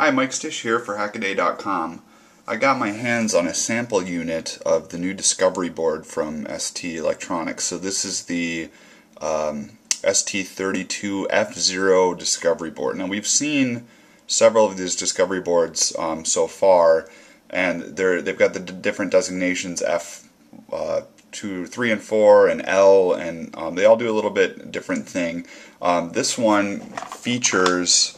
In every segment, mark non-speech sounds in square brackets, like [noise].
Hi, Mike Szczys here for Hackaday.com. I got my hands on a sample unit of the new Discovery board from ST Electronics. So this is the um, ST32F0 Discovery board. Now we've seen several of these Discovery boards um, so far, and they're they've got the different designations F. Uh, two, three, and four, and L, and um, they all do a little bit different thing. Um, this one features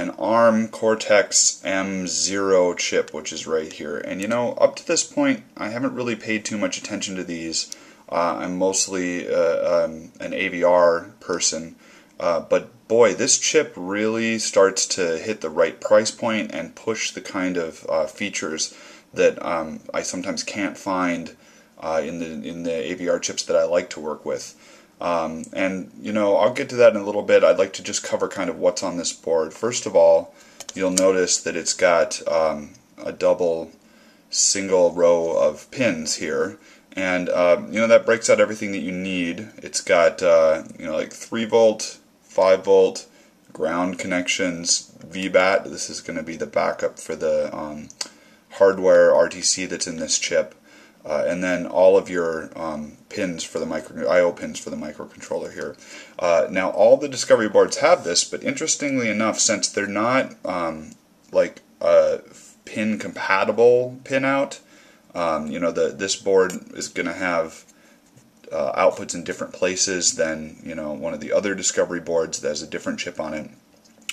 an ARM Cortex M0 chip, which is right here. And you know, up to this point, I haven't really paid too much attention to these. Uh, I'm mostly uh, um, an AVR person, uh, but boy, this chip really starts to hit the right price point and push the kind of uh, features that um, I sometimes can't find uh, in the in the AVR chips that I like to work with. Um, and, you know, I'll get to that in a little bit. I'd like to just cover kind of what's on this board. First of all, you'll notice that it's got um, a double single row of pins here. And, uh, you know, that breaks out everything that you need. It's got, uh, you know, like 3 volt, 5 volt, ground connections, VBAT. This is going to be the backup for the um, hardware RTC that's in this chip uh, and then all of your um, pins for the micro I/O pins for the microcontroller here. Uh, now all the Discovery boards have this, but interestingly enough, since they're not um, like a pin compatible pinout, um, you know the this board is going to have uh, outputs in different places than you know one of the other Discovery boards that has a different chip on it.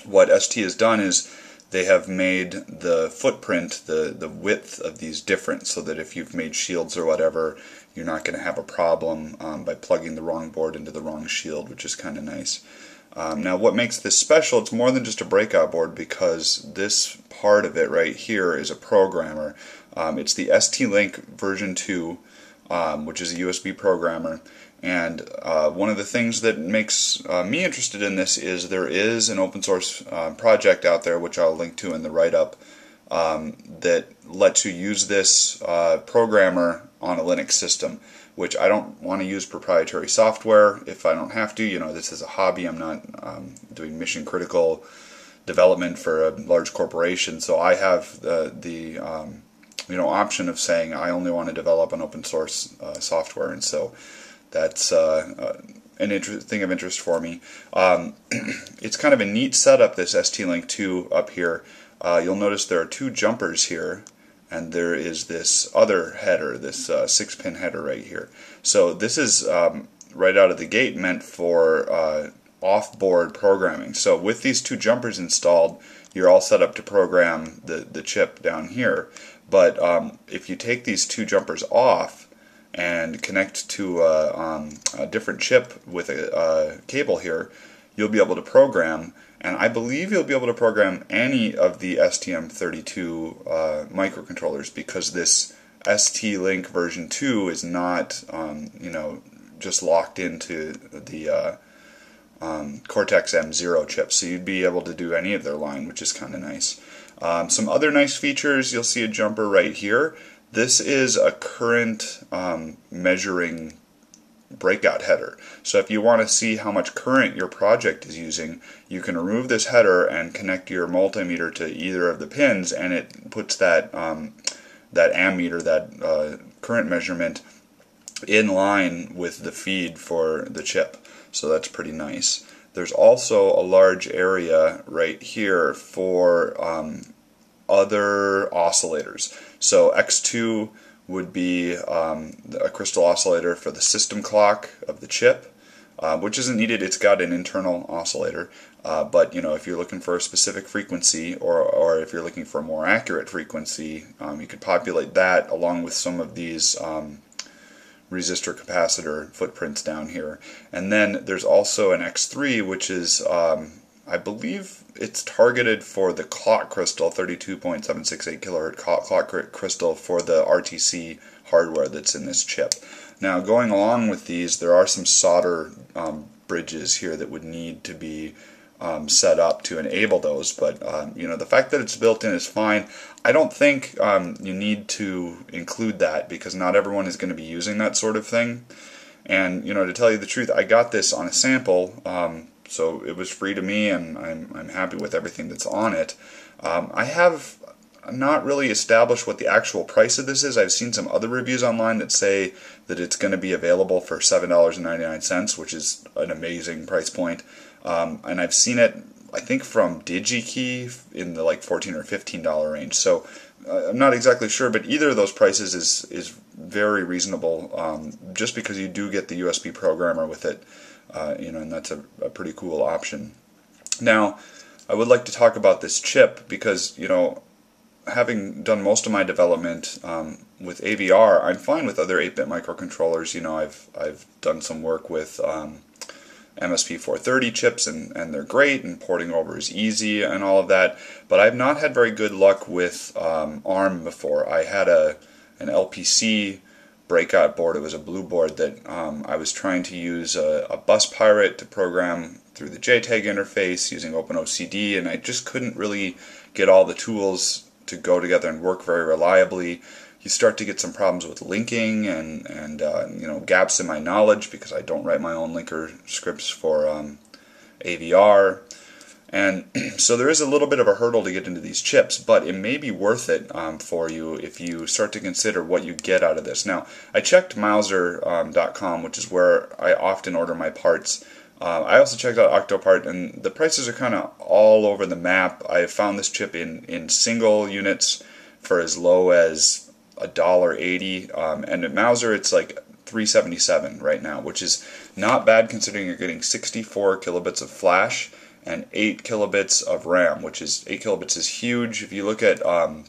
What ST has done is they have made the footprint, the, the width of these different so that if you've made shields or whatever, you're not going to have a problem um, by plugging the wrong board into the wrong shield, which is kind of nice. Um, now what makes this special, it's more than just a breakout board because this part of it right here is a programmer. Um, it's the ST-Link version 2, um, which is a USB programmer. And uh, one of the things that makes uh, me interested in this is there is an open source uh, project out there, which I'll link to in the write up, um, that lets you use this uh, programmer on a Linux system. Which I don't want to use proprietary software if I don't have to. You know, this is a hobby. I'm not um, doing mission critical development for a large corporation, so I have the the um, you know option of saying I only want to develop an open source uh, software, and so that's uh, uh, an inter- thing of interest for me. Um, [clears throat] it's kind of a neat setup, this ST-Link 2 up here. Uh, you'll notice there are two jumpers here, and there is this other header, this uh, six-pin header right here. So this is um, right out of the gate meant for uh, off-board programming. So with these two jumpers installed, you're all set up to program the, the chip down here. But um, if you take these two jumpers off, and connect to a, um, a different chip with a, a, cable here, you'll be able to program, and I believe you'll be able to program any of the STM32 uh, microcontrollers because this ST-Link version 2 is not, um, you know, just locked into the uh, um, Cortex M0 chip, so you'd be able to do any of their line, which is kind of nice. Um, some other nice features, you'll see a jumper right here. This is a current um, measuring breakout header. So if you want to see how much current your project is using, you can remove this header and connect your multimeter to either of the pins, and it puts that um, that ammeter, that uh, current measurement, in line with the feed for the chip. So that's pretty nice. There's also a large area right here for um, other oscillators. So X2 would be um, a crystal oscillator for the system clock of the chip, uh, which isn't needed. It's got an internal oscillator. Uh, but you know, if you're looking for a specific frequency, or or if you're looking for a more accurate frequency, um, you could populate that along with some of these um, resistor capacitor footprints down here. And then there's also an X3, which is um, I believe it's targeted for the clock crystal, 32.768 kilohertz clock crystal for the RTC hardware that's in this chip. Now, going along with these, there are some solder um, bridges here that would need to be um, set up to enable those. But um, you know, the fact that it's built in is fine. I don't think um, you need to include that because not everyone is going to be using that sort of thing. And you know, to tell you the truth, I got this on a sample um, so it was free to me, and I'm I'm happy with everything that's on it. Um, I have not really established what the actual price of this is. I've seen some other reviews online that say that it's going to be available for seven dollars and ninety nine cents, which is an amazing price point. Um, and I've seen it, I think, from DigiKey in the like fourteen or fifteen dollar range. So uh, I'm not exactly sure, but either of those prices is is very reasonable. Um, just because you do get the USB programmer with it, you know, and that's a, a pretty cool option. Now, I would like to talk about this chip because you know having done most of my development um, with AVR, I'm fine with other 8-bit microcontrollers. You know, I've I've done some work with um, MSP 430 chips, and and they're great, and porting over is easy, and all of that. But I've not had very good luck with um, ARM before. I had a an LPC breakout board. It was a blue board that um, I was trying to use a, a bus pirate to program through the JTAG interface using OpenOCD, and I just couldn't really get all the tools to go together and work very reliably. You start to get some problems with linking and and uh, you know gaps in my knowledge because I don't write my own linker scripts for um, AVR. And [clears throat] so there is a little bit of a hurdle to get into these chips, but it may be worth it um, for you if you start to consider what you get out of this. Now, I checked Mouser.com, um, which is where I often order my parts. Uh, I also checked out Octopart, and the prices are kind of all over the map. I found this chip in, in single units for as low as a dollar eighty, um, and at Mouser it's like 377 right now, which is not bad considering you're getting 64 kilobits of flash and 8 kilobits of RAM, which is 8 kilobits is huge. If you look at um,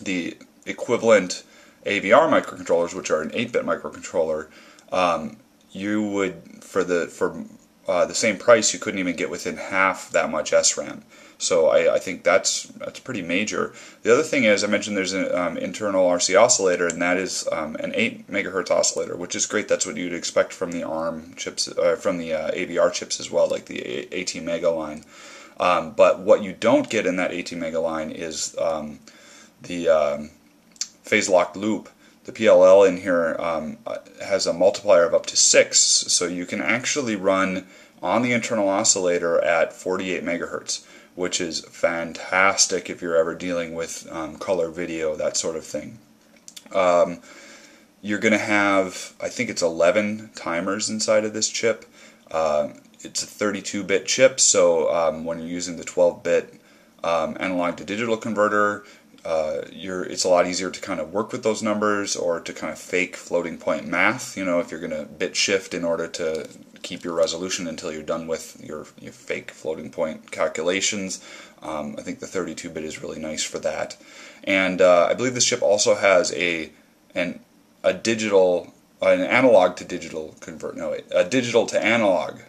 the equivalent AVR microcontrollers, which are an 8-bit microcontroller, um, you would for the for uh, the same price, you couldn't even get within half that much SRAM. So I, I, think that's that's pretty major. The other thing is I mentioned there's an um, internal RC oscillator, and that is um, an 8 megahertz oscillator, which is great. That's what you'd expect from the ARM chips, uh, from the uh, AVR chips as well, like the ATmega line. Um, but what you don't get in that ATmega line is um, the um, phase locked loop the PLL in here um, has a multiplier of up to 6, so you can actually run on the internal oscillator at 48 megahertz, which is fantastic if you're ever dealing with um, color video, that sort of thing. Um, you're going to have, I think it's 11 timers inside of this chip. Uh, it's a 32-bit chip, so um, when you're using the 12-bit um, analog to digital converter, uh, you're it's a lot easier to kind of work with those numbers or to kind of fake floating point math. You know, if you're going to bit shift in order to keep your resolution until you're done with your, your fake floating point calculations. Um, I think the 32-bit is really nice for that. And uh, I believe this chip also has a an a digital an analog to digital convert no a digital to analog.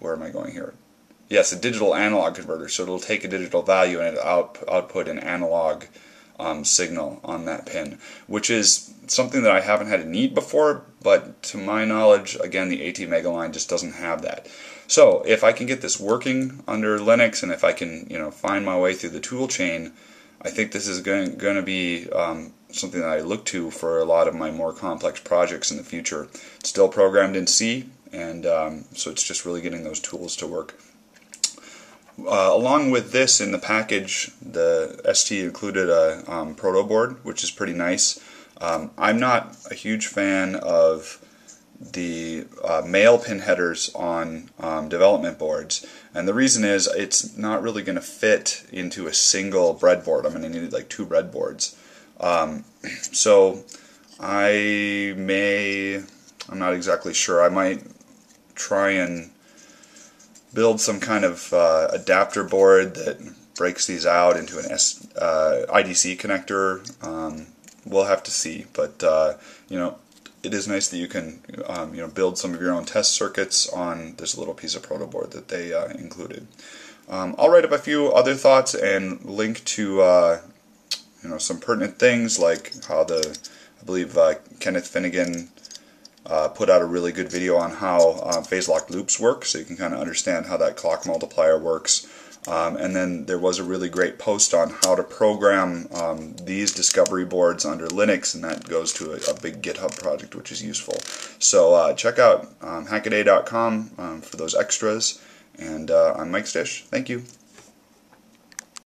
Where am I going here? Yes, a digital analog converter. So it'll take a digital value and out, output an analog um, signal on that pin, which is something that I haven't had a need before, but to my knowledge, again, the ATmega line just doesn't have that. So if I can get this working under Linux and if I can, you know, find my way through the tool chain, I think this is going, going to be um, something that I look to for a lot of my more complex projects in the future. It's still programmed in C, and um, so it's just really getting those tools to work. Uh, along with this in the package, the ST included a um, proto board, which is pretty nice. Um, I'm not a huge fan of the uh, male pin headers on um, development boards, and the reason is it's not really going to fit into a single breadboard. I'm going to need like two breadboards. Um, [clears throat] so I may, I'm not exactly sure. I might try and build some kind of uh, adapter board that breaks these out into an S, uh, IDC connector. Um, we'll have to see, but uh, you know, it is nice that you can um, you know build some of your own test circuits on this little piece of proto board that they uh, included. Um, I'll write up a few other thoughts and link to uh, you know some pertinent things like how the I believe uh, Kenneth Finnegan uh, put out a really good video on how uh, phase locked loops work, so you can kind of understand how that clock multiplier works. Um, and then there was a really great post on how to program um, these discovery boards under Linux, and that goes to a, a big GitHub project, which is useful. So uh, check out um, hackaday.com um, for those extras. And uh, I'm Mike Szczys. Thank you.